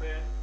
Grazie.